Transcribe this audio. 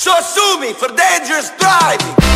So sue me for dangerous driving.